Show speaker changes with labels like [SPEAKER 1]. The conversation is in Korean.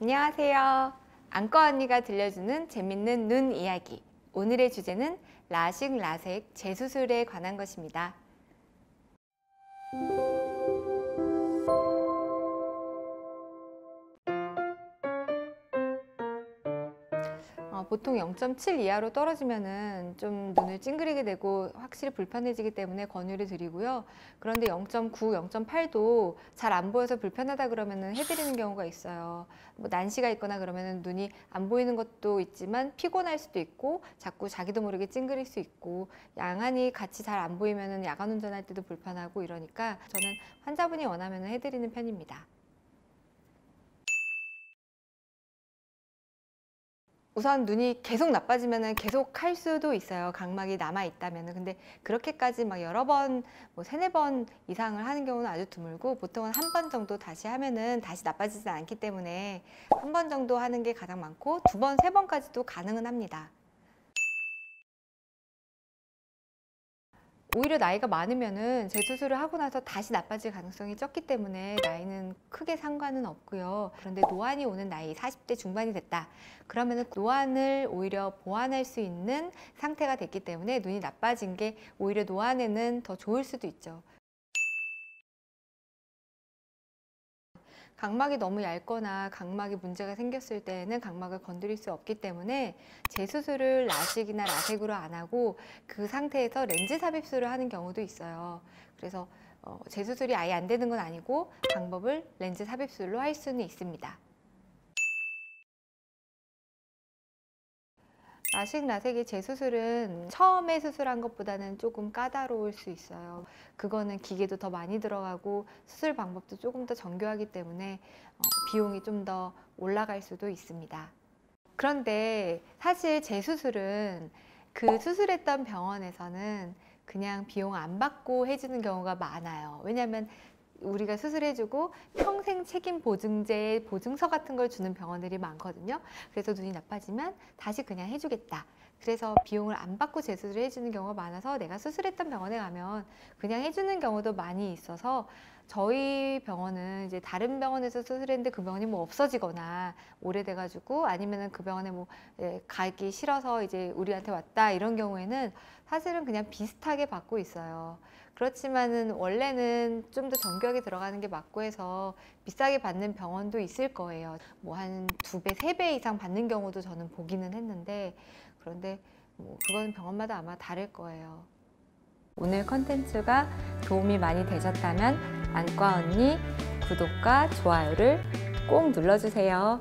[SPEAKER 1] 안녕하세요. 안과 언니가 들려주는 재밌는 눈 이야기. 오늘의 주제는 라식, 라섹, 재수술에 관한 것입니다. 어, 보통 0.7 이하로 떨어지면은 좀 눈을 찡그리게 되고 확실히 불편해지기 때문에 권유를 드리고요. 그런데 0.9, 0.8도 잘 안 보여서 불편하다 그러면은 해드리는 경우가 있어요. 뭐 난시가 있거나 그러면은 눈이 안 보이는 것도 있지만 피곤할 수도 있고 자꾸 자기도 모르게 찡그릴 수 있고 양안이 같이 잘 안 보이면은 야간 운전할 때도 불편하고 이러니까 저는 환자분이 원하면은 해드리는 편입니다. 우선 눈이 계속 나빠지면 계속 할 수도 있어요. 각막이 남아 있다면. 근데 그렇게까지 막 여러 번, 뭐 세네 번 이상을 하는 경우는 아주 드물고 보통은 한 번 정도 다시 하면은 다시 나빠지지 않기 때문에 한 번 정도 하는 게 가장 많고 두 번, 세 번까지도 가능은 합니다. 오히려 나이가 많으면은 재수술을 하고 나서 다시 나빠질 가능성이 적기 때문에 나이는 크게 상관은 없고요. 그런데 노안이 오는 나이 40대 중반이 됐다. 그러면은 노안을 오히려 보완할 수 있는 상태가 됐기 때문에 눈이 나빠진 게 오히려 노안에는 더 좋을 수도 있죠. 각막이 너무 얇거나 각막에 문제가 생겼을 때에는 각막을 건드릴 수 없기 때문에 재수술을 라식이나 라섹으로 안 하고 그 상태에서 렌즈 삽입술을 하는 경우도 있어요. 그래서 어, 재수술이 아예 안 되는 건 아니고 방법을 렌즈 삽입술로 할 수는 있습니다. 라식 라섹의 재수술은 처음에 수술한 것보다는 조금 까다로울 수 있어요. 그거는 기계도 더 많이 들어가고 수술 방법도 조금 더 정교하기 때문에 어, 비용이 좀 더 올라갈 수도 있습니다. 그런데 사실 재수술은 그 수술했던 병원에서는 그냥 비용 안 받고 해주는 경우가 많아요. 왜냐하면 우리가 수술해주고 평생 책임 보증제 보증서 같은 걸 주는 병원들이 많거든요. 그래서 눈이 나빠지면 다시 그냥 해주겠다. 그래서 비용을 안 받고 재수술을 해주는 경우가 많아서 내가 수술했던 병원에 가면 그냥 해주는 경우도 많이 있어서 저희 병원은 이제 다른 병원에서 수술했는데 그 병원이 뭐 없어지거나 오래돼가지고 아니면은 그 병원에 뭐 예, 가기 싫어서 이제 우리한테 왔다 이런 경우에는 사실은 그냥 비슷하게 받고 있어요. 그렇지만은 원래는 좀 더 정교하게 들어가는 게 맞고 해서 비싸게 받는 병원도 있을 거예요. 뭐 한 두 배, 세 배 이상 받는 경우도 저는 보기는 했는데 그런데 뭐 그거는 병원마다 아마 다를 거예요. 오늘 컨텐츠가 도움이 많이 되셨다면 안과 언니 구독과 좋아요를 꼭 눌러주세요.